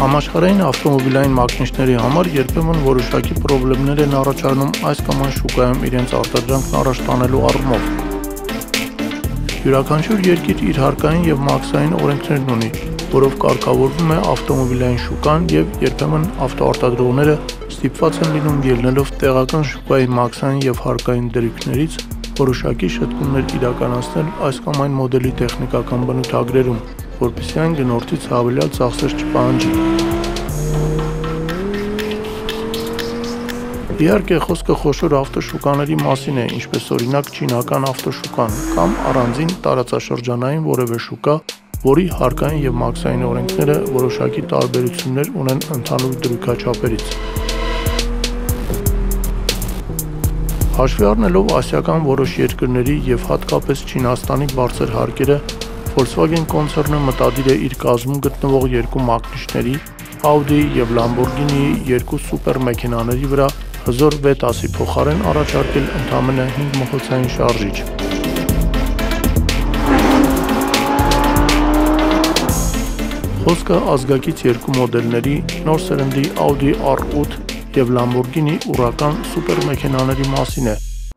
Համաշխարհային ավտոմոբիլային մակնիշների համար երբեմն որոշակի խնդիրներ են առաջանում այս կամ այն շուկայում իրենց արտադրանքն առաջ տանելու առումով։ Յուրաքանչյուր երկիր իր հարկային եւ մաքսային օրենքներն ունի, որով կարգավորվում է ավտոմոբիլային շուկան եւ երբեմն ավտոարտադրողները ստիպված են լինում ելնելով տեղական շուկայի մաքսային եւ հարկային դրույքներից որոշակի շտկումներ իրականացնել այս կամ այն մոդելի տեխնիկական բնութագրերում, որպեսզի այն գնորդից հավելյալ ծախսեր չպահանջի։ Իհարկե խոսքը խոշոր ավտոշուկաների մասին է, ինչպես օրինակ չինական ավտոշուկան կամ առանձին տարածաշրջանային որևէ շուկա, որի հարկային եւ մաքսային օրենքները որոշակի տարբերություններ ունեն ընդհանուր դրույքաչափերից։ Հաշվի առնելով ասիական որոշ երկրների եւ հատկապես Չինաստանի բարձր հարկերը, Volkswagen կոնցեռնը մտադիր է իր կազմում գտնվող երկու մակնիշների՝ Audi եւ Lamborghini-ի երկու սուպեր մեքենաների վրա հզոր V10-ի փոխարեն առաջարկել ընդամենը 5 մխոցային շարժիչ։ Խոսքը ազգակից երկու մոդելների՝ նոր սերնդի Audi R8 եւ Lamborghini Huracan սուպեր մեքենաների մասին է,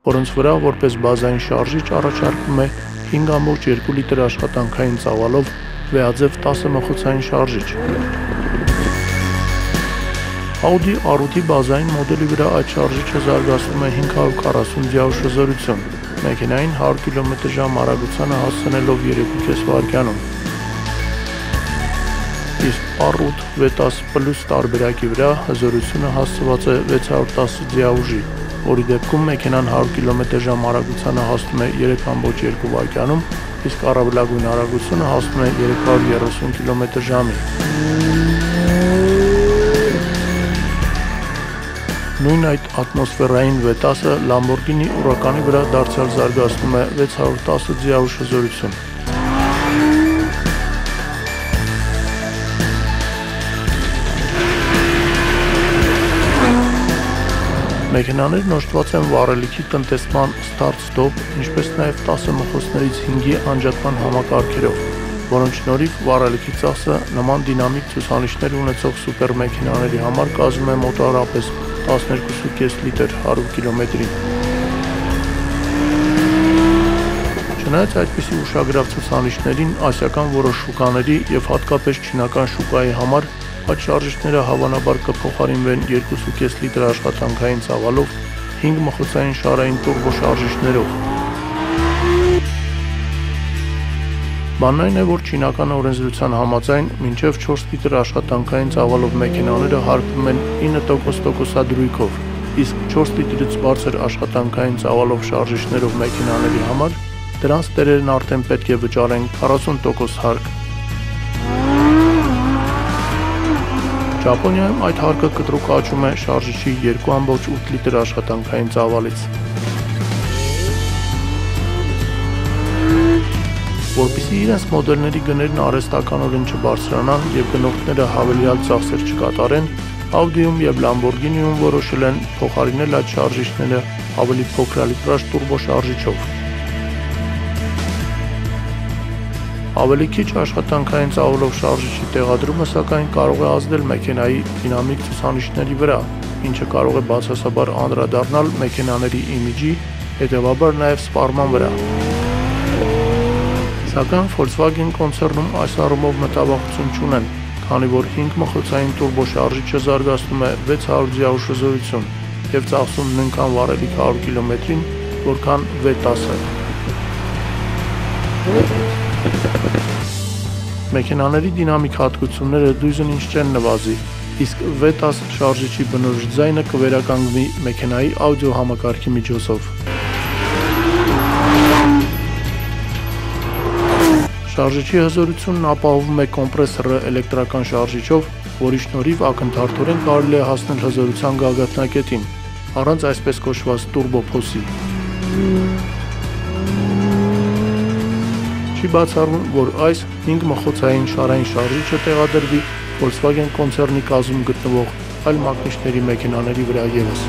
որոնց վրա որպես բազային շարժիչ առաջարկվում է 5.2 լիտր աշխատանքային ծավալով վեաձև 10 մխոցային շարժիչ։ Audi R8-ի բազային մոդելի վրա այդ շարժիչը զարգացնում է 540 դիաուշ հզորություն, մեքենային 100 կմ/ժ արագությանը հասցնելով 3.5 վայրկյանում։ Իսկ R8 V10+ տարբերակի վրա հզորությունը հասցված է 610 դիաուժի, որի դեպքում մեքենան 100 կմ/ժ արագությանը հասնում է 3.2 վայրկյանում, իսկ առավելագույն արագությունը հասնում է 330 կմ/ժ-ի։ Նույն այդ ատմոսֆերային V10-ը Lamborghini Huracan-ի վրա դարձյալ զարգացնում է 610 դիաուշ հզորություն։ Մեքենաներն օժտված են վառելիքի տնտեսման start-stop, ինչպես նաև 10 մխոցներից 5-ի անջատման համակարգերով, որոնց շնորհիվ վառելիքի ծախսը նման դինամիկ ցուցանիշներ ունեցող սուպեր մեքենաների համար կազմում է մոտավորապես 12.5 լիտր 100 կիլոմետրի։ Չնայած այդպիսի ուշագրավ ցուցանիշներին, ասիական որոշ շուկաների եւ հատկապես չինական շուկայի համար Այդ շարժիչները հավանաբար կփոխարինվեն 2.5 լիտր աշխատանքային ծավալով 5 մխոցային շարային տուրբո շարժիչներով։ Բանն այն է, որ չինական օրենսդրության համաձայն մինչև 4 լիտր աշխատանքային ծավալով մեքենաները հարկվում են 9% տոկոսադրույքով, իսկ 4 լիտրից բարձր աշխատանքային ծավալով շարժիչներով մեքենաների համար դրանց տերերն արդեն պետք է վճարեն 40% հարկ Ճապոնիայում այդ հարկը կտրուկ աճում է շարժիչի 2.8 լիտր աշխատանքային ծավալից։ Որպեսզի իրենց մոդելների գներն արհեստականորեն չբարձրանան եւ գնորդները հավելյալ ծախսեր չկատարեն, Audi-ում եւ Lamborghini-ում որոշել են փոխարինել այդ շարժիչները ավելի փոքրալիտրաժ տուրբո շարժիչով։ Ավելի քիչ աշխատանքային ծավալով շարժիչի տեղադրումը սակայն կարող է ազդել մեքենայի դինամիկ ցուցանիշների վրա, ինչը կարող է բացասաբար անդրադառնալ մեքենաների իմիջի, հետևաբար նաև սպառման վրա։ Սակայն Volkswagen կոնցեռնում այս առումով մտավախություն չունեն, քանի որ 5 մխոցային տուրբո շարժիչը զարգացնում է 600 դիաուշ հզորություն եւ ծախսում նույնքան վառելիք 100 կիլոմետրին, որքան V10-ը։ Մեքենաների դինամիկ հատկությունները դույզն ինչ չեն նվազի, իսկ V10 շարժիչի բնորոշ ձայնը կվերականգնվի մեքենայի աուդիո համակարգի միջոցով։ Շարժիչի հզորությունն ապահովում է կոմպրեսորը էլեկտրական շարժիչով, որի շնորհիվ ակնթարթորեն կարելի է հասնել հզորության գագաթնակետին, առանց այսպես կոչված տուրբոփոսի։ Չի բացառվում, որ այս 5 մխոցային շարային շարժիչը տեղադրվի Volkswagen կոնցեռնի կազմում գտնվող այլ մակնիշների մեքենաների վրա ևս։